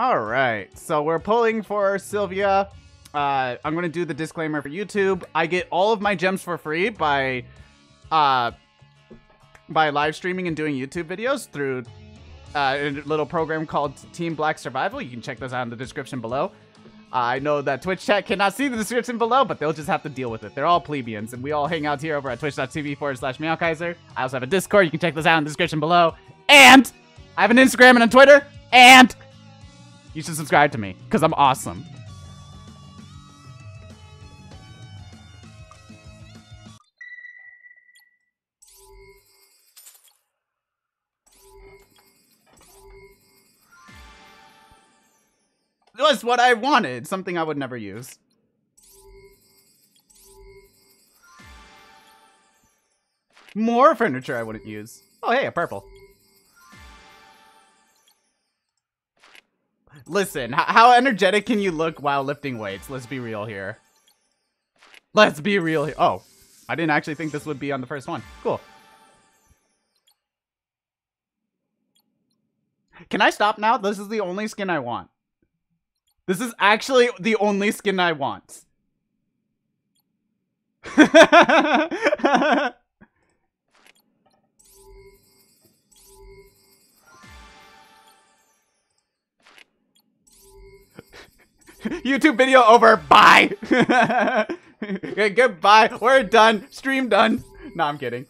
All right, so we're pulling for Silvia. Uh, I'm gonna do the disclaimer for YouTube. I get all of my gems for free by, uh, by live streaming and doing YouTube videos through uh, a little program called Team Black Survival. You can check those out in the description below. I know that Twitch chat cannot see the description below, but they'll just have to deal with it. They're all plebeians, and we all hang out here over at twitch.tv forward slash meowkaiser. I also have a Discord. You can check those out in the description below. And I have an Instagram and a Twitter. And you should subscribe to me, because I'm awesome. It was what I wanted. Something I would never use. More furniture I wouldn't use. Oh, hey, a purple. Listen, how energetic can you look while lifting weights? Let's be real here. Let's be real here. Oh, I didn't actually think this would be on the first one. Cool. Can I stop now? This is the only skin I want. This is actually the only skin I want. YouTube video over. Bye. goodbye. We're done. Stream done. No, I'm kidding.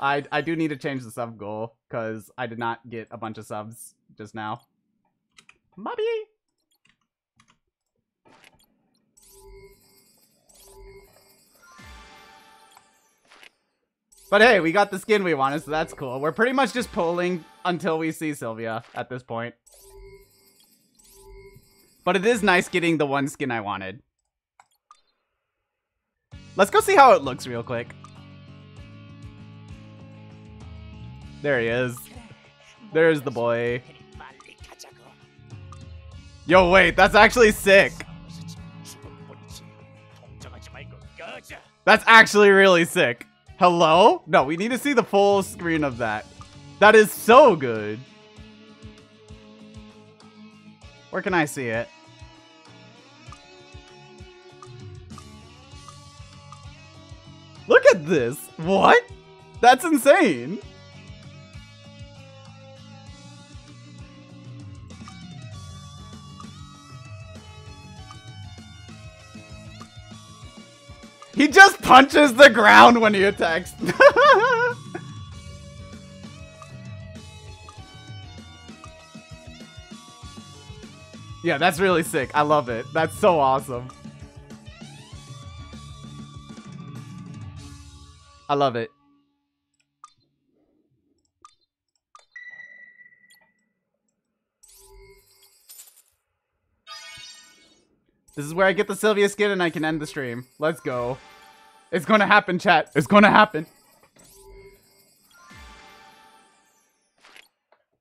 I I do need to change the sub goal because I did not get a bunch of subs just now. Bobby. But hey, we got the skin we wanted, so that's cool. We're pretty much just pulling until we see Silvia at this point. But it is nice getting the one skin I wanted. Let's go see how it looks real quick. There he is. There's the boy. Yo, wait, that's actually sick. That's actually really sick. Hello? No, we need to see the full screen of that. That is so good. Where can I see it? Look at this. What? That's insane. He just punches the ground when he attacks. yeah, that's really sick. I love it. That's so awesome. I love it. This is where I get the Silvia skin and I can end the stream. Let's go. It's gonna happen, chat. It's gonna happen.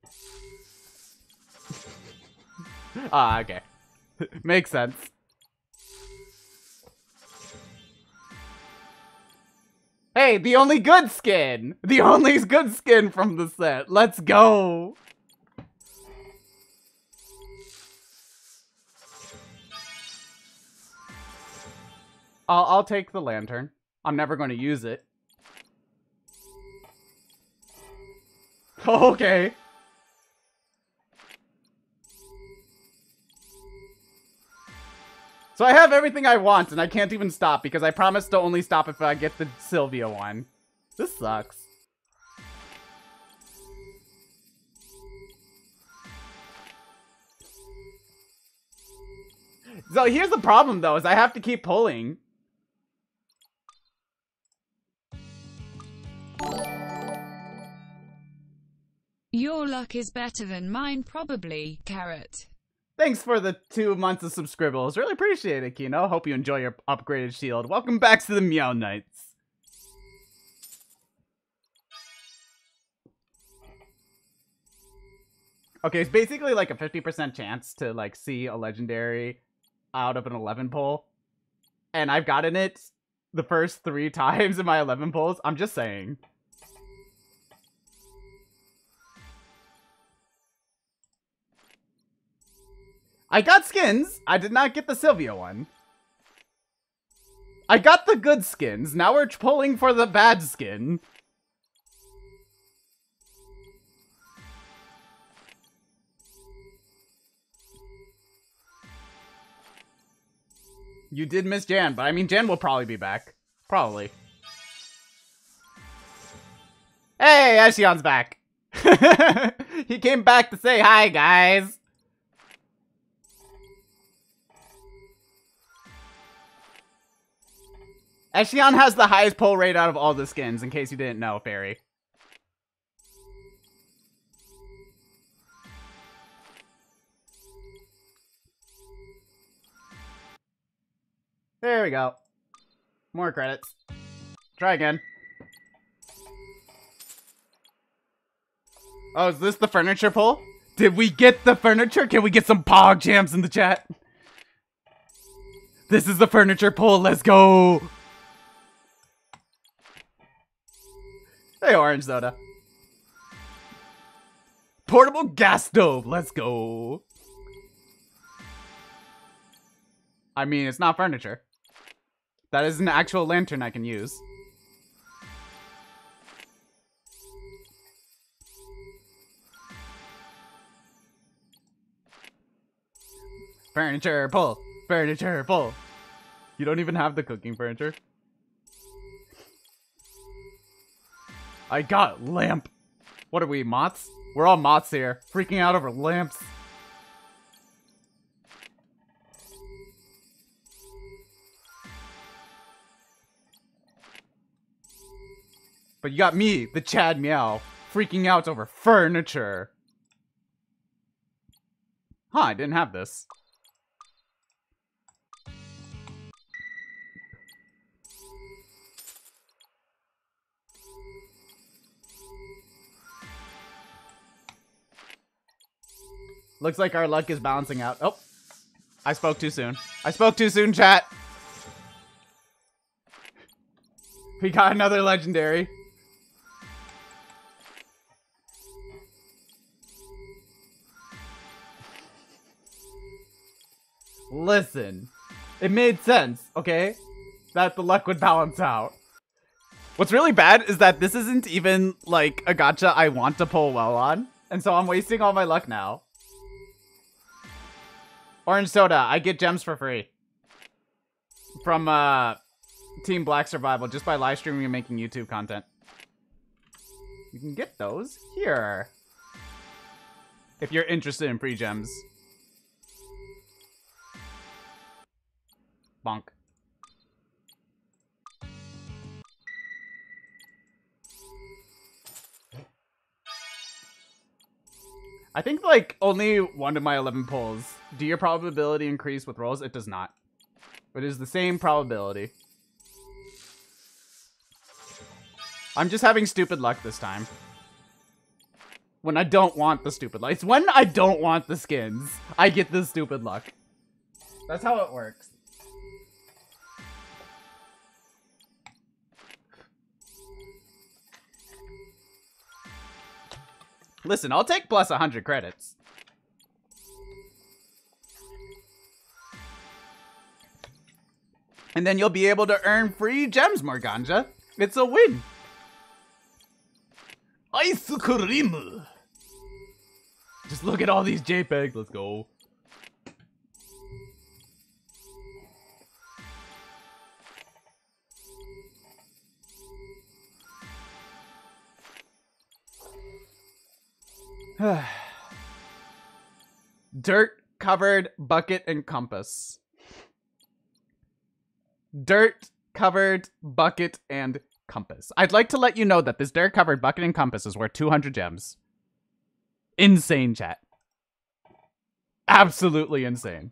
ah, okay. Makes sense. Hey, the only good skin! The only good skin from the set. Let's go! I'll, I'll take the lantern. I'm never going to use it. Okay. So I have everything I want, and I can't even stop, because I promised to only stop if I get the Silvia one. This sucks. So here's the problem, though, is I have to keep pulling. Your luck is better than mine, probably, Carrot. Thanks for the two months of subscribbles. Really appreciate it, Kino. Hope you enjoy your upgraded shield. Welcome back to the Meow Knights. Okay, it's basically like a 50% chance to like see a legendary out of an 11 pull. And I've gotten it the first three times in my 11 pulls. I'm just saying. I got skins. I did not get the Silvia one. I got the good skins. Now we're pulling for the bad skin. You did miss Jan, but I mean, Jan will probably be back. Probably. Hey, Echion's back. he came back to say hi, guys. Echion has the highest pull rate out of all the skins, in case you didn't know, Fairy. There we go. More credits. Try again. Oh, is this the furniture pull? Did we get the furniture? Can we get some pog jams in the chat? This is the furniture pull. Let's go. Hey, orange soda. Portable gas stove. Let's go. I mean, it's not furniture. That is an actual lantern I can use. Furniture pull. Furniture pull. You don't even have the cooking furniture. I got lamp. What are we, moths? We're all moths here. Freaking out over lamps. But you got me, the Chad Meow, freaking out over furniture. Huh, I didn't have this. Looks like our luck is balancing out. Oh, I spoke too soon. I spoke too soon, chat. We got another legendary. Listen, it made sense, okay? That the luck would balance out. What's really bad is that this isn't even, like, a gacha I want to pull well on. And so I'm wasting all my luck now. Orange soda, I get gems for free. From, uh, Team Black Survival, just by live streaming and making YouTube content. You can get those here. If you're interested in free gems. Bonk. I think like only one of my 11 pulls. Do your probability increase with rolls? It does not. It is the same probability. I'm just having stupid luck this time. When I don't want the stupid luck. It's when I don't want the skins. I get the stupid luck. That's how it works. Listen, I'll take plus 100 credits. And then you'll be able to earn free gems, Morganja. It's a win. Ice cream. Just look at all these JPEGs. Let's go. Dirt covered bucket and compass. Dirt covered bucket and compass. I'd like to let you know that this dirt covered bucket and compass is worth 200 gems. Insane chat. Absolutely insane.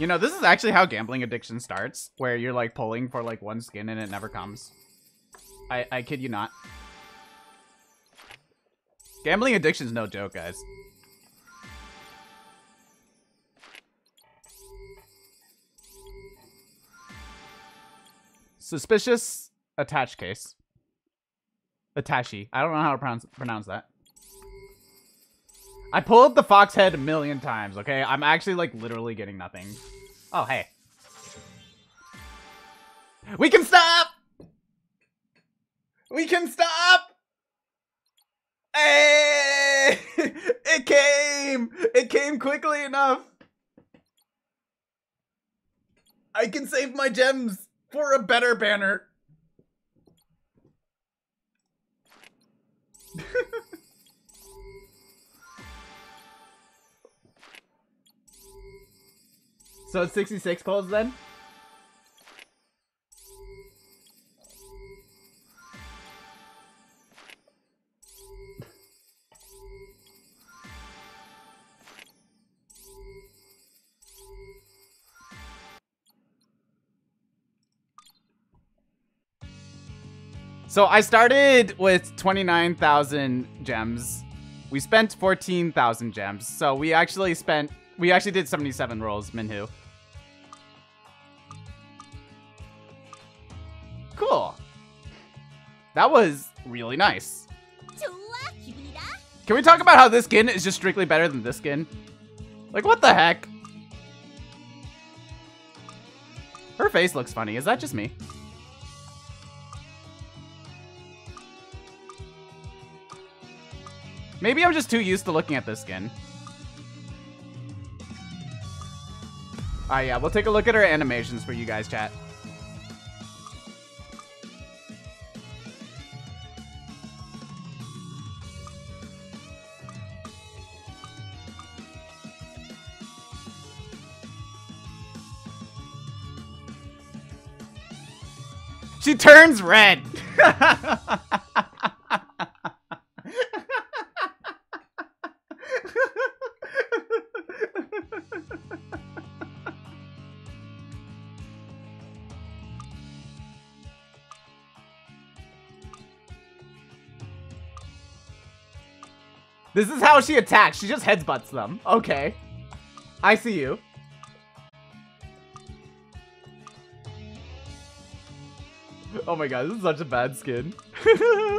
You know, this is actually how gambling addiction starts, where you're like pulling for like one skin and it never comes. I, I kid you not. Gambling addiction's no joke, guys. Suspicious attach case. Itachi. I don't know how to pronounce, pronounce that. I pulled the fox head a million times, okay? I'm actually, like, literally getting nothing. Oh, hey. We can stop! We can stop! Hey! It came! It came quickly enough! I can save my gems for a better banner. So it's 66 pulls then? So I started with 29,000 gems. We spent 14,000 gems. So we actually spent, we actually did 77 rolls, Minhu. That was really nice. Can we talk about how this skin is just strictly better than this skin? Like, what the heck? Her face looks funny. Is that just me? Maybe I'm just too used to looking at this skin. Ah, yeah, we'll take a look at her animations for you guys, chat. She turns red. This is how she attacks. She just headbutts them. Okay. I see you. Oh my god, this is such a bad skin.